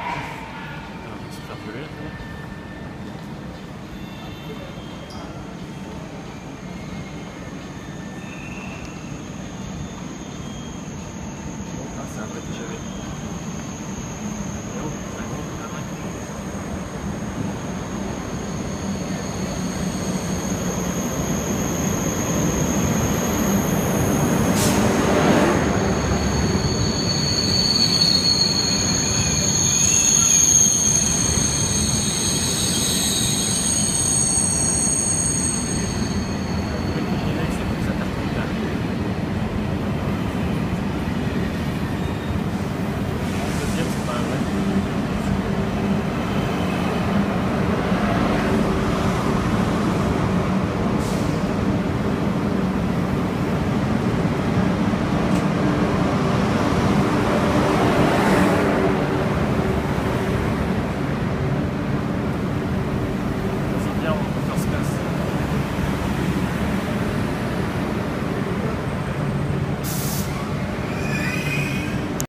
Ah, on va se faire violer.